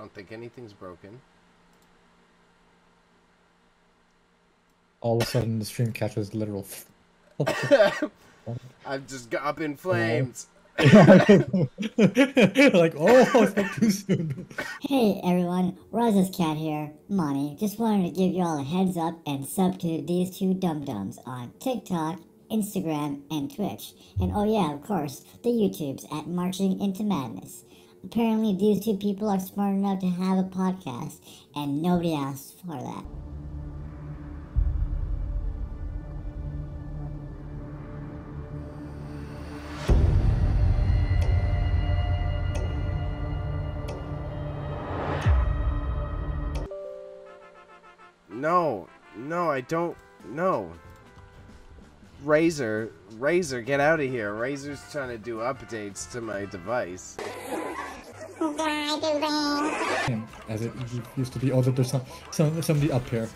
don't think anything's broken. All of a sudden, the stream catches literal. I've just got up in flames. like, oh, it's not too soon. Hey everyone, Raza's cat here, Monty. Just wanted to give you all a heads up and sub to these two dum dums on TikTok, Instagram, and Twitch. And oh yeah, of course, the YouTubes at Marching Into Madness. Apparently, these two people are smart enough to have a podcast, and nobody asked for that. No, no, I don't. No. Raza, Raza, get out of here. Raza's trying to do updates to my device. As it used to be. Oh, there's some, some somebody up here.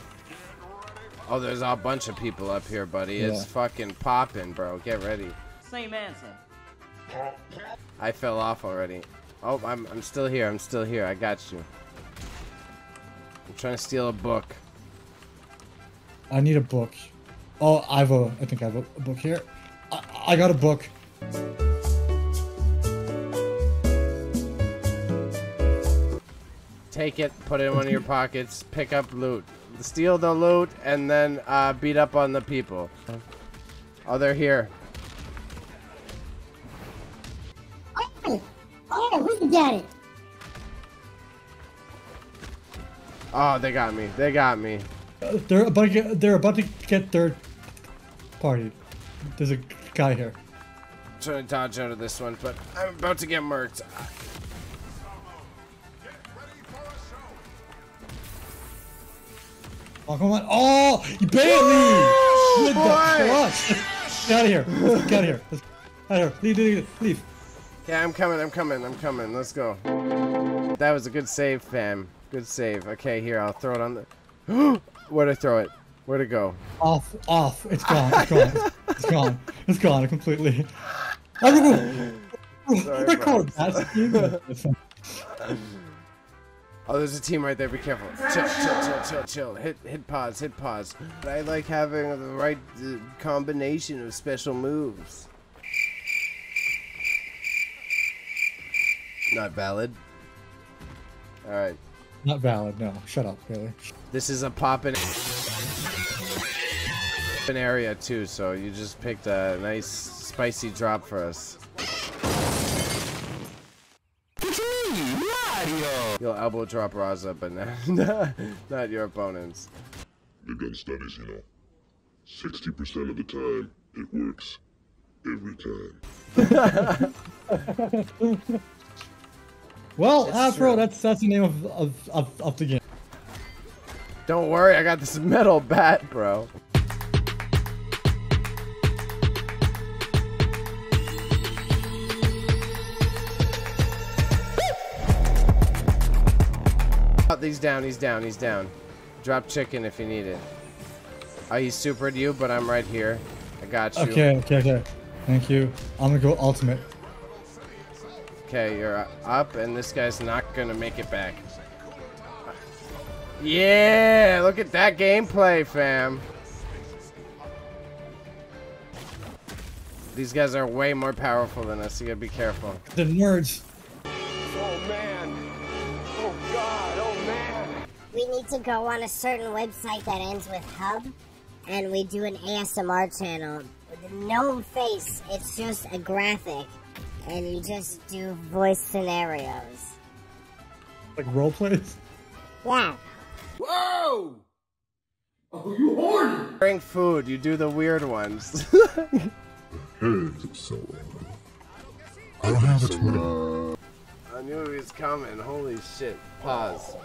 Oh, there's a bunch of people up here, buddy. It's fucking popping, bro. Get ready. Same answer. I fell off already. Oh, I'm, I'm still here. I'm still here. I got you. I'm trying to steal a book. I need a book. Oh, I have a. I think I have a, a book here. I, I got a book. Take it, put it in one of your pockets, pick up loot. Steal the loot, and then uh, beat up on the people. Oh, they're here. Oh, oh, we got it! Oh, they got me. They got me. Uh, They're about to get. They're about to get third party. There's a guy here. trying to dodge out of this one, but I'm about to get murked. Oh come on! Oh, you barely. Good boy! clutch. Get out of here! Get out of here! Let's- Out of here! Leave! Leave! Leave! Yeah, I'm coming. I'm coming. I'm coming. Let's go. That was a good save, fam. Good save. Okay, here. I'll throw it on the. Where'd I throw it? Where'd it go? Off! Off! It's gone! It's gone! It's gone! It's gone completely. Sorry, Record that. Oh, there's a team right there. Be careful. Chill, chill, chill, chill, chill. Hit, hit pause, hit pause. I like having the right uh, combination of special moves. Not valid. All right. Not valid. No. Shut up, really. This is a poppin' an area too, so you just picked a nice spicy drop for us. You'll elbow drop Raza, but not, not your opponents. They've done studies, you know. 60% of the time, it works. Every time. Well, It's Afro, true. that's that's the name of of, of, of the game. Don't worry, I got this metal bat, bro. He's down, he's down, he's down. Drop chicken if you need it. Oh, he's supered you, but I'm right here. I got you. Okay, okay, okay. Thank you. I'm gonna go ultimate. Okay, you're up, and this guy's not gonna make it back. Yeah, look at that gameplay, fam. These guys are way more powerful than us, so you gotta be careful. The nerds. We need to go on a certain website that ends with hub, and we do an ASMR channel with no face. It's just a graphic, and you just do voice scenarios. Like role plays. Yeah. Whoa! Oh, you horny! Bring food, you do the weird ones. Heads so I don't have a Twitter. I knew he was coming, holy shit. Pause.